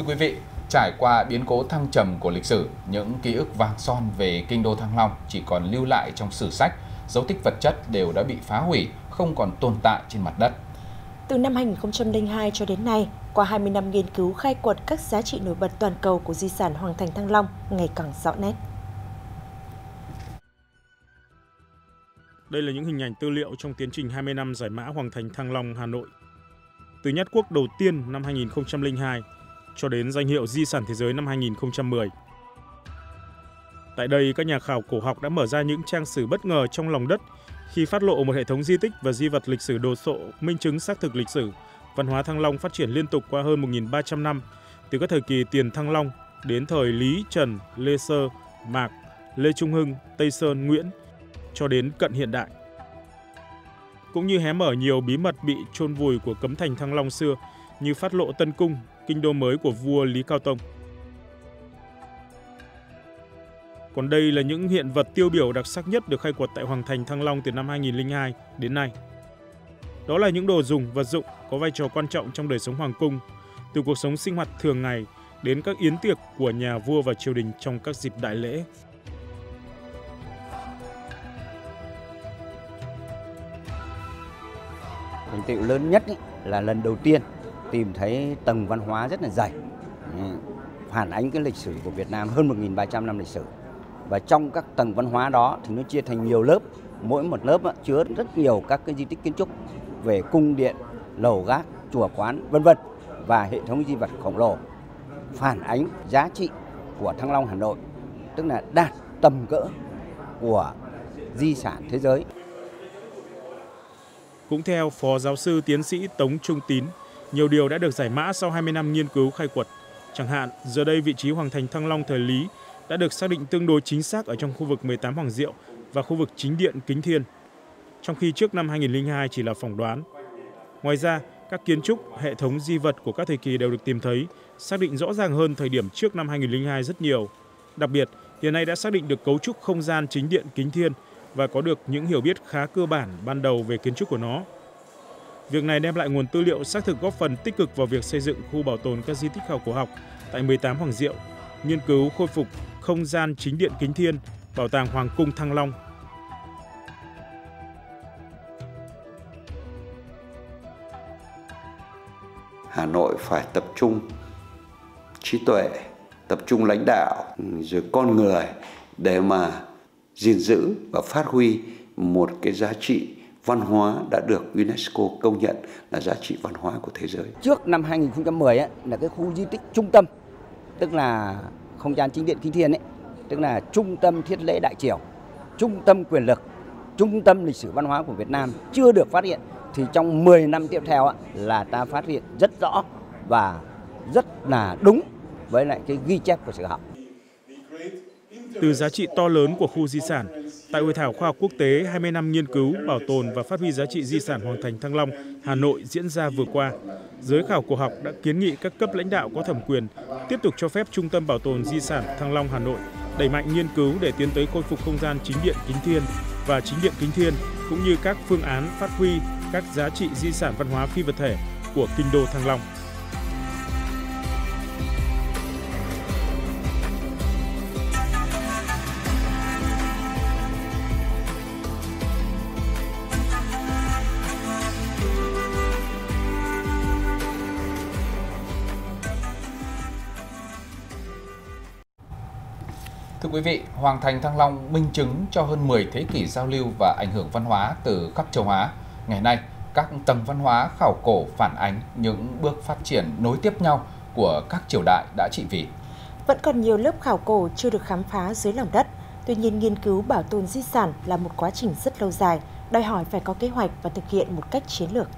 Thưa quý vị, trải qua biến cố thăng trầm của lịch sử, những ký ức vàng son về kinh đô Thăng Long chỉ còn lưu lại trong sử sách, dấu tích vật chất đều đã bị phá hủy, không còn tồn tại trên mặt đất. Từ năm 2002 cho đến nay, qua 20 năm nghiên cứu khai quật các giá trị nổi bật toàn cầu của di sản Hoàng thành Thăng Long ngày càng rõ nét. Đây là những hình ảnh tư liệu trong tiến trình 20 năm giải mã Hoàng thành Thăng Long, Hà Nội. Từ nhất quốc đầu tiên năm 2002 cho đến danh hiệu di sản thế giới năm 2010. Tại đây, các nhà khảo cổ học đã mở ra những trang sử bất ngờ trong lòng đất khi phát lộ một hệ thống di tích và di vật lịch sử đồ sộ minh chứng xác thực lịch sử. Văn hóa Thăng Long phát triển liên tục qua hơn 1.300 năm, từ các thời kỳ tiền Thăng Long đến thời Lý, Trần, Lê Sơ, Mạc, Lê Trung Hưng, Tây Sơn, Nguyễn, cho đến cận hiện đại. Cũng như hé mở nhiều bí mật bị chôn vùi của cấm thành Thăng Long xưa như phát lộ Tân Cung, kinh đô mới của vua Lý Cao Tông. Còn đây là những hiện vật tiêu biểu đặc sắc nhất được khai quật tại Hoàng thành Thăng Long từ năm 2002 đến nay. Đó là những đồ dùng, vật dụng có vai trò quan trọng trong đời sống hoàng cung, từ cuộc sống sinh hoạt thường ngày đến các yến tiệc của nhà vua và triều đình trong các dịp đại lễ. Thành tựu lớn nhất ý, là lần đầu tiên tìm thấy tầng văn hóa rất là dày, ừ, phản ánh cái lịch sử của Việt Nam hơn 1.300 năm lịch sử. Và trong các tầng văn hóa đó thì nó chia thành nhiều lớp, mỗi một lớp chứa rất nhiều các cái di tích kiến trúc về cung điện, lầu gác, chùa quán, vân vân và hệ thống di vật khổng lồ phản ánh giá trị của Thăng Long Hà Nội, tức là đạt tầm cỡ của di sản thế giới. Cũng theo Phó Giáo sư Tiến sĩ Tống Trung Tín, nhiều điều đã được giải mã sau 20 năm nghiên cứu khai quật. Chẳng hạn, giờ đây vị trí Hoàng thành Thăng Long thời Lý đã được xác định tương đối chính xác ở trong khu vực 18 Hoàng Diệu và khu vực chính điện Kính Thiên, trong khi trước năm 2002 chỉ là phỏng đoán. Ngoài ra, các kiến trúc, hệ thống di vật của các thời kỳ đều được tìm thấy, xác định rõ ràng hơn thời điểm trước năm 2002 rất nhiều. Đặc biệt, hiện nay đã xác định được cấu trúc không gian chính điện Kính Thiên và có được những hiểu biết khá cơ bản ban đầu về kiến trúc của nó. Việc này đem lại nguồn tư liệu xác thực góp phần tích cực vào việc xây dựng khu bảo tồn các di tích khảo cổ học tại 18 Hoàng Diệu, nghiên cứu khôi phục không gian chính điện Kính Thiên, bảo tàng Hoàng cung Thăng Long. Hà Nội phải tập trung trí tuệ, tập trung lãnh đạo, rồi con người để mà gìn giữ và phát huy một cái giá trị văn hóa đã được UNESCO công nhận là giá trị văn hóa của thế giới. Trước năm 2010 ấy, là cái khu di tích trung tâm, tức là không gian chính điện Kinh Thiên ấy, tức là trung tâm thiết lễ đại triều, trung tâm quyền lực, trung tâm lịch sử văn hóa của Việt Nam chưa được phát hiện thì trong 10 năm tiếp theo ấy, là ta phát hiện rất rõ và rất là đúng với lại cái ghi chép của sử học. Từ giá trị to lớn của khu di sản, tại Hội thảo khoa học quốc tế 20 năm nghiên cứu, bảo tồn và phát huy giá trị di sản Hoàng thành Thăng Long, Hà Nội diễn ra vừa qua, giới khảo cổ học đã kiến nghị các cấp lãnh đạo có thẩm quyền tiếp tục cho phép Trung tâm Bảo tồn Di sản Thăng Long Hà Nội đẩy mạnh nghiên cứu để tiến tới khôi phục không gian chính điện Kính Thiên và chính điện Kính Thiên, cũng như các phương án phát huy các giá trị di sản văn hóa phi vật thể của kinh đô Thăng Long. Thưa quý vị, Hoàng thành Thăng Long minh chứng cho hơn 10 thế kỷ giao lưu và ảnh hưởng văn hóa từ khắp châu Á. Ngày nay, các tầng văn hóa khảo cổ phản ánh những bước phát triển nối tiếp nhau của các triều đại đã trị vì. Vẫn còn nhiều lớp khảo cổ chưa được khám phá dưới lòng đất. Tuy nhiên, nghiên cứu bảo tồn di sản là một quá trình rất lâu dài, đòi hỏi phải có kế hoạch và thực hiện một cách chiến lược.